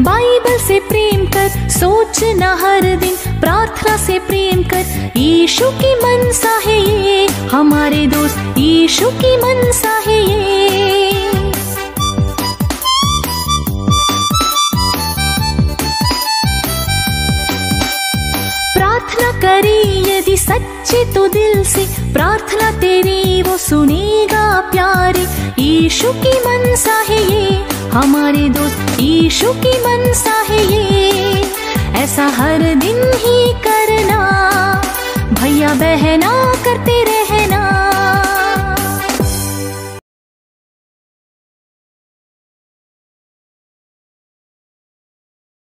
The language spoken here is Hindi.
बाइबल से प्रेम कर, सोचना हर दिन, प्रार्थना से प्रेम कर। यीशु की मनसा है ये, हमारे दोस्त, यीशु की मनसा है ये। प्रार्थना करी यदि सच्चे तो दिल से, प्रार्थना तेरी वो सुनेगा प्यारे। यीशु की मनसा है ये, हमारे दोस्त यीशु की मनसा है ये। ऐसा हर दिन ही करना। भैया बहना करते रहना।